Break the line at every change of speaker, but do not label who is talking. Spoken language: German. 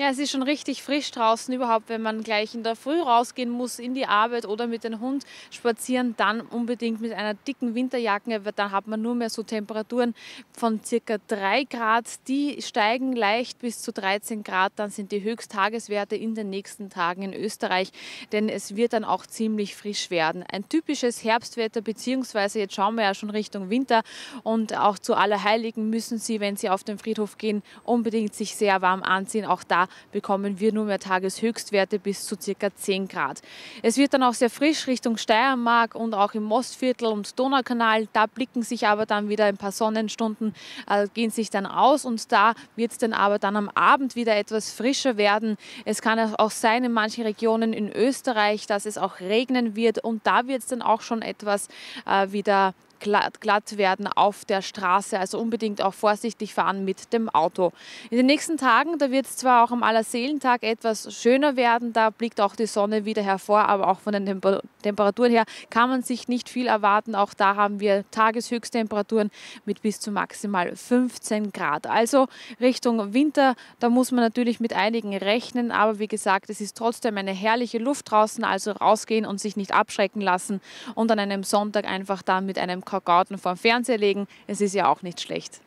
Ja, es ist schon richtig frisch draußen überhaupt, wenn man gleich in der Früh rausgehen muss in die Arbeit oder mit dem Hund spazieren, dann unbedingt mit einer dicken Winterjacke, weil dann hat man nur mehr so Temperaturen von circa 3 Grad. Die steigen leicht bis zu 13 Grad, dann sind die Höchsttageswerte in den nächsten Tagen in Österreich, denn es wird dann auch ziemlich frisch werden. Ein typisches Herbstwetter, beziehungsweise jetzt schauen wir ja schon Richtung Winter und auch zu Allerheiligen müssen Sie, wenn Sie auf den Friedhof gehen, unbedingt sich sehr warm anziehen. Auch da bekommen wir nur mehr Tageshöchstwerte bis zu circa 10 Grad. Es wird dann auch sehr frisch Richtung Steiermark und auch im Mostviertel und Donaukanal. Da blicken sich aber dann wieder ein paar Sonnenstunden, äh, gehen sich dann aus und da wird es dann aber dann am Abend wieder etwas frischer werden. Es kann auch sein in manchen Regionen in Österreich, dass es auch regnen wird und da wird es dann auch schon etwas äh, wieder glatt, glatt werden auf der Straße. Also unbedingt auch vorsichtig fahren mit dem Auto. In den nächsten Tagen, da wird es zwar auch am Allerseelentag etwas schöner werden, da blickt auch die Sonne wieder hervor, aber auch von den Temper Temperaturen her kann man sich nicht viel erwarten. Auch da haben wir Tageshöchsttemperaturen mit bis zu maximal 15 Grad. Also Richtung Winter, da muss man natürlich mit einigen rechnen, aber wie gesagt, es ist trotzdem eine herrliche Luft draußen, also rausgehen und sich nicht abschrecken lassen und an einem Sonntag einfach da mit einem Garten vorm Fernseher legen. Es ist ja auch nicht schlecht.